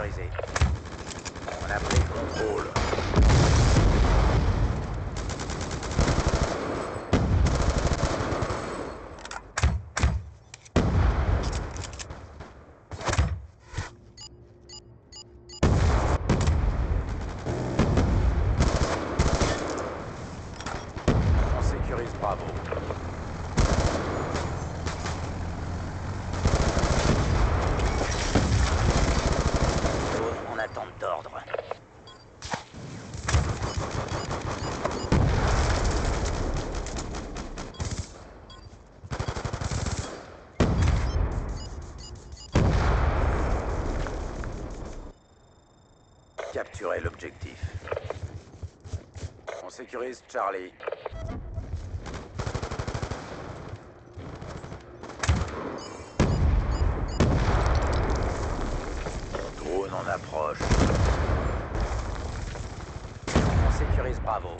On a pris le contrôle. On sécurise Bravo. Zone en attente d'ordre. Capturer l'objectif. On sécurise Charlie. Drone en approche. On sécurise Bravo.